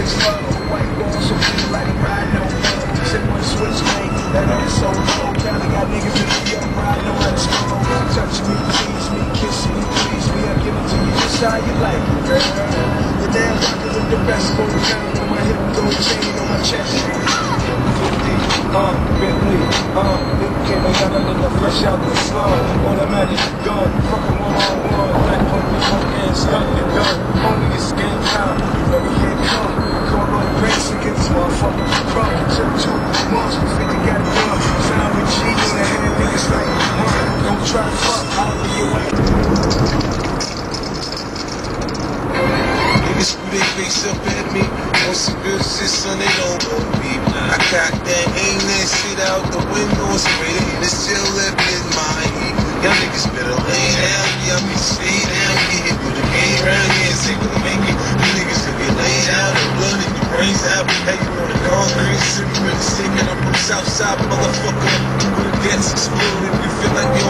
mud. White ball, so feel like riding on mud. Sip one switch lane, that ass so cold. Kinda got niggas in the up, riding on how to smoke. Touch me, tease me, kiss me, please me. I give it to you just how you like it, girl. The damn rockin' with the best go down on my hip, gold chain on my chest. Uh, Bentley, uh, Nick King, I got nothing fresh out the slum. Automatic gun, fucking one on one, like pumping one hand, stuck your gun. Only it's way. Niggas face up at me. They don't me. I cock that aim that shit out the window and spray it. And still my head. Y'all niggas better lay down. Stay down. Get hit with game round and we make it. You niggas get laid out and blood in your brains out. Hey, you and I'm from Southside, motherfucker. Exploded, you feel like you're